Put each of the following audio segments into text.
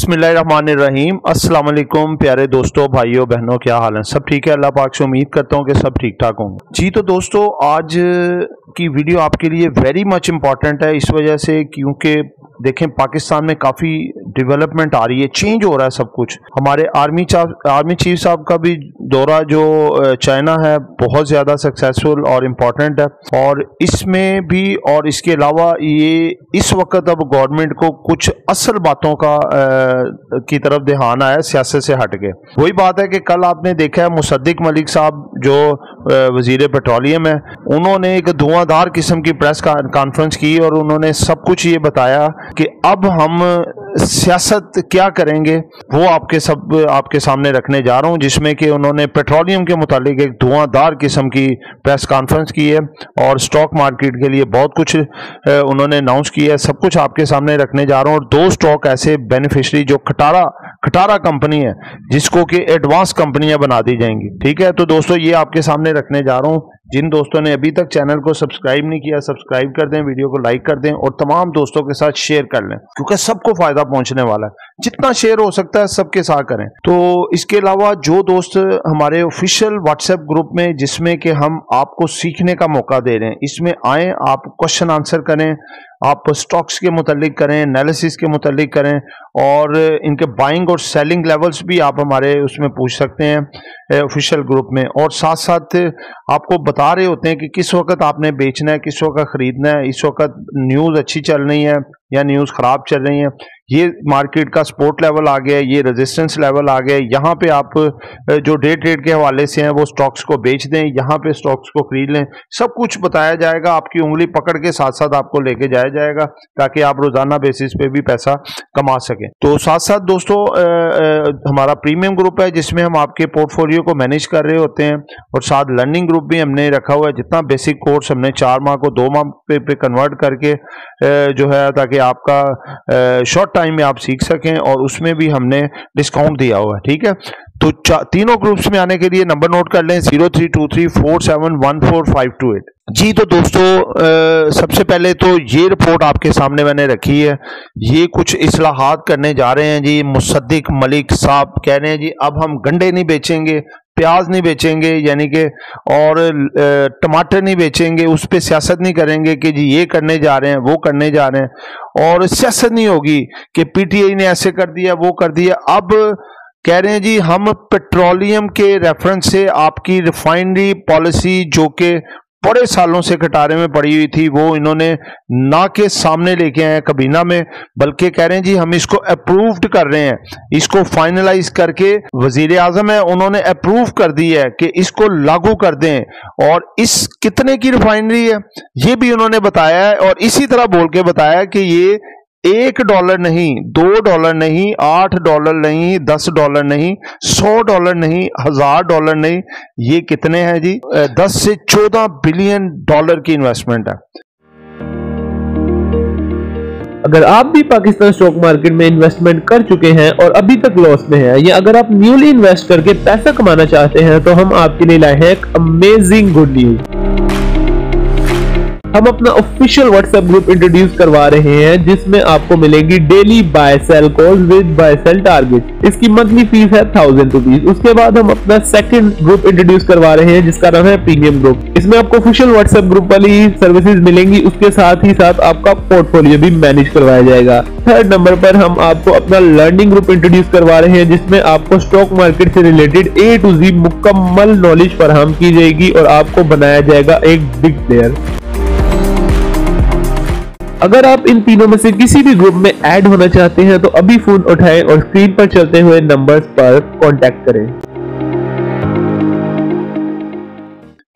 अस्सलाम वालेकुम प्यारे दोस्तों, भाइयों, बहनों, क्या हाल है? सब ठीक है? अल्लाह पाक से उम्मीद करता हूँ कि सब ठीक ठाक होंगे। जी तो दोस्तों, आज की वीडियो आपके लिए वेरी मच इंपॉर्टेंट है, इस वजह से क्योंकि देखें पाकिस्तान में काफ़ी डेवलपमेंट आ रही है चेंज हो रहा है सब कुछ। हमारे आर्मी आर्मी चीफ साहब का भी दौरा जो चाइना है बहुत ज़्यादा सक्सेसफुल और इंपॉर्टेंट है। और इसमें भी और इसके अलावा ये इस वक्त अब गवर्नमेंट को कुछ असल बातों का आ, की तरफ़ ध्यान आया सियासत से हट के। वही बात है कि कल आपने देखा है मुसद्दिक मलिक साहब जो वज़ीर पेट्रोलियम है, उन्होंने एक धुआंधार किस्म की प्रेस कॉन्फ्रेंस की और उन्होंने सब कुछ ये बताया कि अब हम सियासत क्या करेंगे? वो आपके सब, आपके सामने रखने जा रहा हूँ, जिसमें कि उन्होंने पेट्रोलियम के मुतालिक एक धुआंधार किस्म की प्रेस कॉन्फ्रेंस की है और स्टॉक मार्केट के लिए बहुत कुछ उन्होंने अनाउंस किया है। सब कुछ आपके सामने रखने जा रहा हूँ और दो स्टॉक ऐसे बेनिफिशरी जो खटारा खटारा कंपनी है, जिसको कि एडवांस कंपनियाँ बना दी जाएँगी। ठीक है? तो दोस्तों, ये आपके सामने रखने जा रहा हूँ। जिन दोस्तों ने अभी तक चैनल को सब्सक्राइब नहीं किया, सब्सक्राइब कर दें, वीडियो को लाइक कर दें और तमाम दोस्तों के साथ शेयर कर लें, क्योंकि सबको फ़ायदा पहुँचने वाला है। जितना शेयर हो सकता है, सबके साथ करें। तो इसके अलावा जो दोस्त हमारे ऑफिशियल व्हाट्सएप ग्रुप में, जिसमें कि हम आपको सीखने का मौका दे रहे हैं, इसमें आए, आप क्वेश्चन आंसर करें आप स्टॉक्स के मुतलिक करें एनालिसिस के मुतलिक करें, और इनके बाइंग और सेलिंग लेवल्स भी आप हमारे उसमें पूछ सकते हैं ऑफिशियल ग्रुप में। और साथ साथ आपको बता रहे होते हैं कि किस वक्त आपने बेचना है, किस वक्त ख़रीदना है, इस वक्त न्यूज़ अच्छी चल रही है या न्यूज़ ख़राब चल रही है। ये मार्केट का सपोर्ट लेवल आ गया ये रेजिस्टेंस लेवल आ गया यहाँ पे आप जो डे ट्रेड के हवाले से हैं वो स्टॉक्स को बेच दें यहाँ पे स्टॉक्स को खरीद लें। सब कुछ बताया जाएगा आपकी उंगली पकड़ के साथ साथ आपको लेके जाया जाएगा ताकि आप रोज़ाना बेसिस पे भी पैसा कमा सकें। तो साथ साथ दोस्तों आ, आ, हमारा प्रीमियम ग्रुप है जिसमें हम आपके पोर्टफोलियो को मैनेज कर रहे होते हैं और साथ लर्निंग ग्रुप भी हमने रखा हुआ है। जितना बेसिक कोर्स हमने चार माह को दो माह पे, पे कन्वर्ट करके जो है ताकि आपका शॉर्ट टाइम में आप सीख सकें और उसमें भी हमने डिस्काउंट दिया हुआ है ठीक है? तो तीनों ग्रुप्स में आने के लिए नंबर नोट कर लें zero three two three four seven one four five two eight जी तो दोस्तों आ, सबसे पहले तो ये रिपोर्ट आपके सामने मैंने रखी है। ये कुछ असलाहत करने जा रहे हैं जी। मुसद्दिक मलिक साहब कह रहे हैं जी अब हम गंडे नहीं बेचेंगे। प्याज नहीं बेचेंगे, यानी कि और टमाटर नहीं बेचेंगे, उस पर सियासत नहीं करेंगे कि जी ये करने जा रहे हैं, वो करने जा रहे हैं। और सियासत नहीं होगी कि पीटीआई ने ऐसे कर दिया, वो कर दिया। अब कह रहे हैं जी, हम पेट्रोलियम के रेफरेंस से आपकी रिफाइनरी पॉलिसी जो कि बड़े सालों से कटारे में पड़ी हुई थी, वो इन्होंने ना के सामने लेके आए कबीना में, बल्कि कह रहे हैं, जी, हम इसको अप्रूव्ड कर रहे हैं। इसको फाइनलाइज करके वज़ीर आज़म है, उन्होंने अप्रूव कर दी है कि इसको लागू कर दें। और इस कितने की रिफाइनरी है, ये भी उन्होंने बताया है, और इसी तरह बोल के बताया कि ये एक डॉलर नहीं, दो डॉलर नहीं, आठ डॉलर नहीं, दस डॉलर नहीं, सौ डॉलर नहीं, हज़ार डॉलर नहीं। ये कितने हैं जी? दस से चौदह बिलियन डॉलर की इन्वेस्टमेंट है। अगर आप भी पाकिस्तान स्टॉक मार्केट में इन्वेस्टमेंट कर चुके हैं और अभी तक लॉस में हैं, या अगर आप न्यूली इन्वेस्ट करके पैसा कमाना चाहते हैं तो हम आपके लिए लाए हैं एक अमेजिंग गुड न्यूज़ हम अपना ऑफिशियल व्हाट्सएप ग्रुप इंट्रोड्यूस करवा रहे हैं, जिसमें आपको मिलेगी daily buy sell call with buy sell target इसकी मंथली फ़ीस है थाउज़ेंड रुपीज़ उसके बाद हम अपना सेकंड ग्रुप इंट्रोड्यूस करवा रहे हैं, जिसका नाम है प्रीमियम ग्रुप इसमें आपको ऑफिशियल व्हाट्सएप ग्रुप वाली सर्विसेज़ मिलेंगी, उसके साथ ही साथ आपका पोर्टफोलियो भी मैनेज करवाया जाएगा. थर्ड नंबर पर हम आपको अपना लर्निंग ग्रुप इंट्रोड्यूस करवा रहे हैं, जिसमें आपको स्टॉक मार्केट से रिलेटेड ए टू जी मुकम्मल नॉलेज फराहम की जाएगी और आपको बनाया जाएगा एक बिग प्लेयर अगर आप इन तीनों में से किसी भी ग्रुप में ऐड होना चाहते हैं तो अभी फ़ोन उठाएँ और स्क्रीन पर चलते हुए नंबर्स पर कांटेक्ट करें।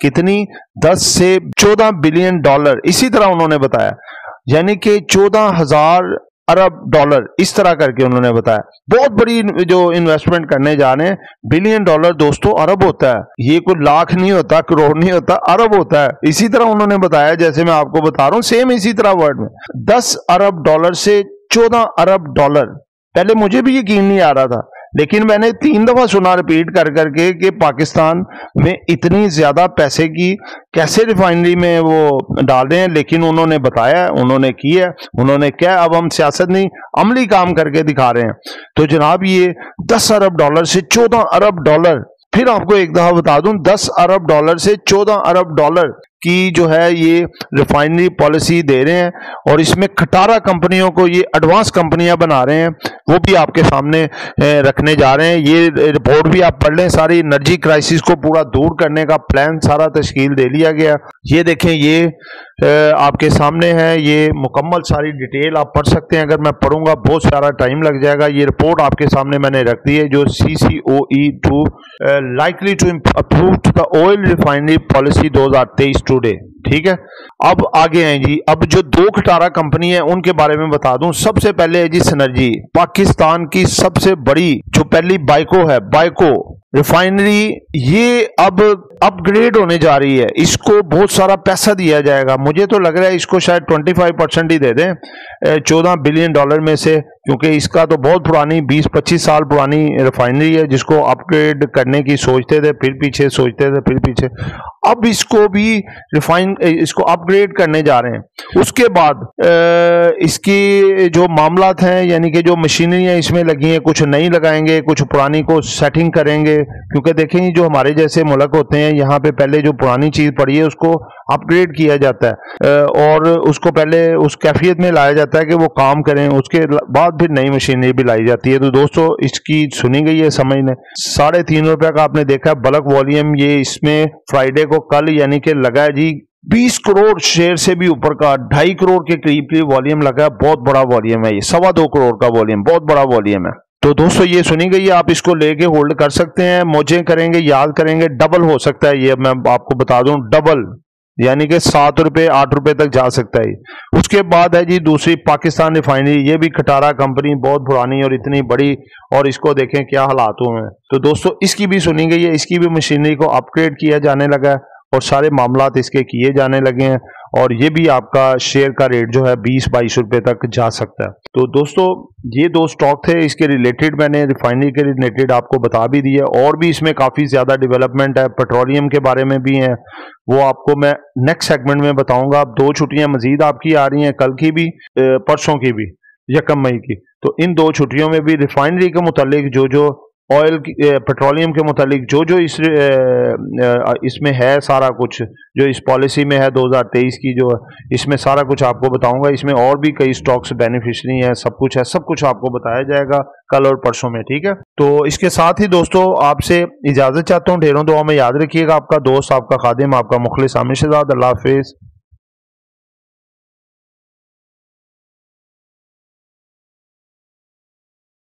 कितनी? 10 से 14 बिलियन डॉलर इसी तरह उन्होंने बताया। यानी कि चौदह हज़ार अरब डॉलर, इस तरह करके उन्होंने बताया। बहुत बड़ी जो इन्वेस्टमेंट करने जा रहे हैं बिलियन डॉलर दोस्तों, अरब होता है। ये कोई लाख नहीं होता, करोड़ नहीं होता, अरब होता है। इसी तरह उन्होंने बताया, जैसे मैं आपको बता रहा हूँ सेम इसी तरह वर्ड में। दस अरब डॉलर से चौदह अरब डॉलर। पहले मुझे भी यकीन नहीं आ रहा था। लेकिन मैंने तीन दफ़ा सुना रिपीट कर करके कि पाकिस्तान में इतनी ज़्यादा पैसे की कैसे रिफाइनरी में वो डाल रहे हैं, लेकिन उन्होंने बताया, उन्होंने किया, उन्होंने क्या अब हम सियासत नहीं, अमली काम करके दिखा रहे हैं। तो जनाब, ये दस अरब डॉलर से चौदह अरब डॉलर, फिर आपको एक दफ़ा बता दूँ, दस अरब डॉलर से चौदह अरब डॉलर की जो है ये रिफाइनरी पॉलिसी दे रहे हैं और इसमें खटारा कंपनियों को ये एडवांस कंपनियाँ बना रहे हैं, वो भी आपके सामने रखने जा रहे हैं। ये रिपोर्ट भी आप पढ़ लें, सारी एनर्जी क्राइसिस को पूरा दूर करने का प्लान सारा तश्कील दे लिया गया। ये देखें, ये आपके सामने है, ये मुकम्मल सारी डिटेल आप पढ़ सकते हैं। अगर मैं पढ़ूँगा, बहुत सारा टाइम लग जाएगा। ये रिपोर्ट आपके सामने मैंने रख दी है, जो C C O E to likely to approve the oil refinery policy 2023 to today ठीक है? अब आगे हैं जी। अब जो दो खटारा कंपनी है, उनके बारे में बता दूँ। सबसे पहले है जी सनर्जी पाकिस्तान की सबसे बड़ी, जो पहली बाइको है बाइको रिफाइनरी ये अब अपग्रेड होने जा रही है। इसको बहुत सारा पैसा दिया जाएगा। मुझे तो लग रहा है इसको शायद 25 परसेंट ही दे दें। चौदह बिलियन डॉलर में से, क्योंकि इसका तो बहुत पुरानी 20-25 साल पुरानी रिफाइनरी है, जिसको अपग्रेड करने की सोचते थे, फिर पीछे सोचते थे, फिर पीछे। अब इसको भी रिफाइन इसको अपग्रेड करने जा रहे हैं। उसके बाद इसकी जो मामला हैं, यानी कि जो मशीनरियाँ इसमें लगी हैं, कुछ नई लगाएँगे, कुछ पुरानी को सेटिंग करेंगे, क्योंकि देखें जो हमारे जैसे मुल्क होते हैं यहाँ पे पहले जो पुरानी चीज़ पड़ी है, उसको अपग्रेड किया जाता है। और उसको पहले उस कैफियत में लाया जाता है कि वो काम करें, उसके बाद फिर नई मशीनरी भी लाई जाती है। तो दोस्तों, इसकी सुनी गई है समझने साढ़े तीन रुपये का आपने देखा बल्क वॉल्यूम ये इसमें फ्राइडे को कल, यानी कि लगा जी 20 करोड़ शेयर से भी ऊपर का, ढाई करोड़ के करीब करीब वॉल्यूम लगा है। बहुत बड़ा वॉल्यूम है ये, सवा दो करोड़ का वॉल्यूम बहुत बड़ा वॉल्यूम है। तो दोस्तों, ये सुनी गई है, आप इसको लेके होल्ड कर सकते हैं मोजे करेंगे, याद करेंगे डबल हो सकता है ये, मैं आपको बता दूँ डबल यानी कि सात रुपए, आठ रुपए तक जा सकता है। उसके बाद है जी दूसरी पाकिस्तान रिफाइनरी, ये भी खटारा कंपनी, बहुत पुरानी और इतनी बड़ी, और इसको देखें क्या हालात हुए हैं। तो दोस्तों, इसकी भी सुनी गई है, इसकी भी मशीनरी को अपग्रेड किया जाने लगा है। और सारे मामला इसके किए जाने लगे हैं और ये भी आपका शेयर का रेट जो है बीस, बाईस रुपए तक जा सकता है। तो दोस्तों, ये दो स्टॉक थे, इसके रिलेटेड मैंने रिफाइनरी के रिलेटेड आपको बता भी दिया और भी इसमें काफ़ी ज़्यादा डेवलपमेंट है पेट्रोलियम के बारे में भी है। वो आपको मैं नेक्स्ट सेगमेंट में बताऊँगा। आप दो छुट्टियाँ मजीद आपकी आ रही हैं, कल की भी परसों की भी, यकम मई की। तो इन दो छुट्टियों में भी रिफाइनरी के मुतालिक जो जो ऑयल पेट्रोलियम के मुतालिक जो जो इस इसमें है सारा कुछ, जो इस पॉलिसी में है 2023 की जो, इसमें सारा कुछ आपको बताऊँगा। इसमें और भी कई स्टॉक्स बेनिफिशरी हैं, सब कुछ है, सब कुछ आपको बताया जाएगा कल और परसों में, ठीक है? तो इसके साथ ही दोस्तों, आपसे इजाज़त चाहता हूँ। ढेरों दुआ में याद रखिएगा आपका दोस्त, आपका खादिम, आपका मुखलिस आमिर शहजाद। अल्लाह हाफिज़।